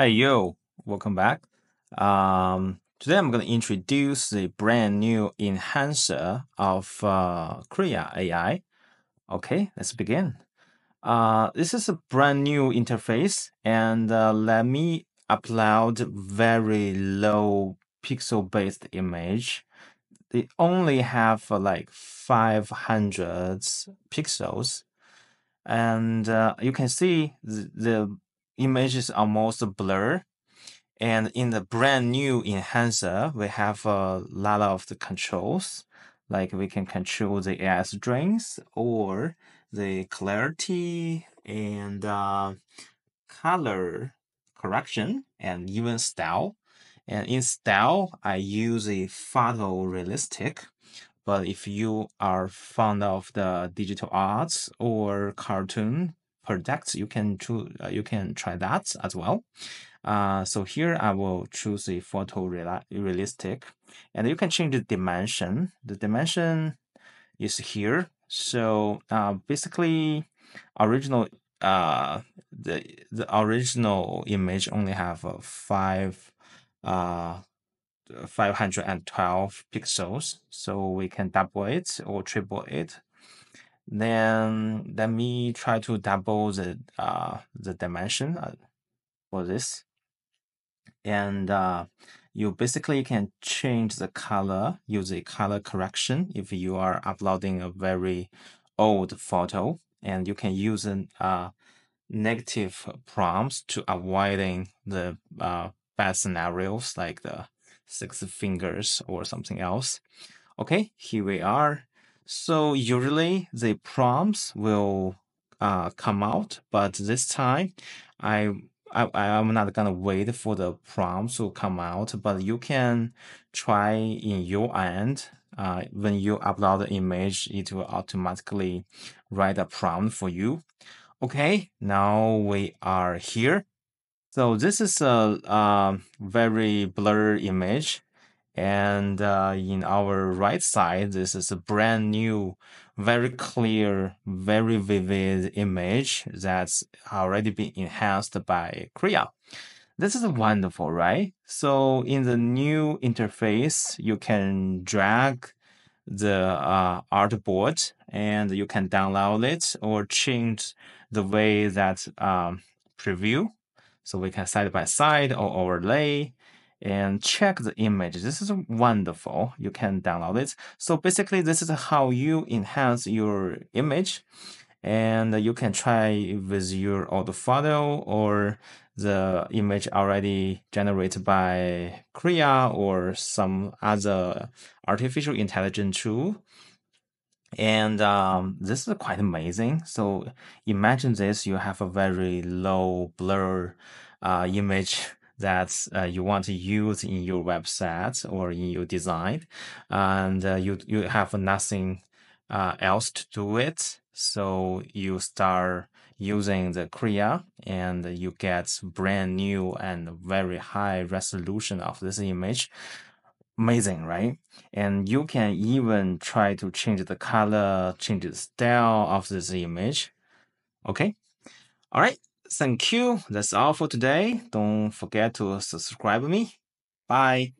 Hey yo, welcome back. Um, today I'm going to introduce the brand new enhancer of uh, Krea AI. Okay, let's begin. Uh, this is a brand new interface, and uh, let me upload very low pixel-based image. They only have uh, like 500 pixels, and uh, you can see the, the image is almost blur. And in the brand new enhancer, we have a lot of the controls, like we can control the AI strength or the clarity and uh, color correction and even style. And in style, I use a photorealistic. But if you are fond of the digital arts or cartoon, products, you can choose, uh, you can try that as well. Uh, so here I will choose a photo realistic and you can change the dimension. The dimension is here. So uh, basically original uh, the the original image only have uh, five uh 512 pixels so we can double it or triple it then let me try to double the uh, the dimension uh, for this. And uh, you basically can change the color, use a color correction if you are uploading a very old photo. And you can use an, uh, negative prompts to avoiding the uh, bad scenarios like the six fingers or something else. Okay, here we are. So usually the prompts will uh, come out, but this time I, I I'm not gonna wait for the prompts to come out, but you can try in your end. Uh, when you upload the image, it will automatically write a prompt for you. Okay, now we are here. So this is a, a very blurry image. And uh, in our right side, this is a brand new, very clear, very vivid image that's already been enhanced by Krea. This is wonderful, right? So in the new interface, you can drag the uh, artboard and you can download it or change the way that um, preview. So we can side by side or overlay and check the image. This is wonderful. You can download it. So basically, this is how you enhance your image. And you can try with your old photo or the image already generated by Krea or some other artificial intelligence tool. And um, this is quite amazing. So imagine this, you have a very low blur uh, image that uh, you want to use in your website or in your design, and uh, you you have nothing uh, else to do it. So you start using the Krea and you get brand new and very high resolution of this image. Amazing, right? And you can even try to change the color, change the style of this image. Okay. All right. Thank you. That's all for today. Don't forget to subscribe me. Bye.